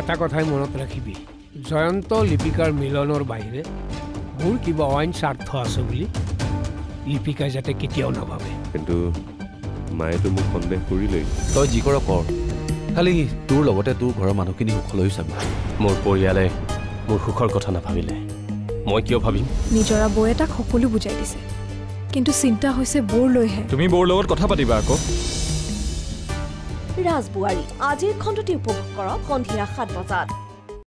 এটা কথাই মনত ৰাখিবি জয়ন্ত লিপিকাৰ মিলনৰ বাহিৰে মোৰ কিবা অইন স্বাৰ্থ আছে বুলি লিপিকাই যাতে কেতিয়াও নাভাবে। কিন্তু মায়েতো মোক সন্দেহ কৰিলেই। তই যি কৰ কৰ খালি তোৰ লগতে তোৰ ঘৰৰ মানুহখিনি সুখলৈও চাবি মোৰ পৰিয়ালে মোৰ সুখৰ কথা নাভাবিলে। মই কিয় ভাবিম? নিজৰা বৌয়ে তাক সকলো বুজাই দিছে। কিন্তু চিন্তা হৈছে বৌৰ লৈহে। তুমি বৌৰ লগত কথা পাতিবা আকৌ। ৰাজবোৱাৰী। আজিৰ খণ্ডটি উপভোগ কৰক। সন্ধিয়া সাত বজাত।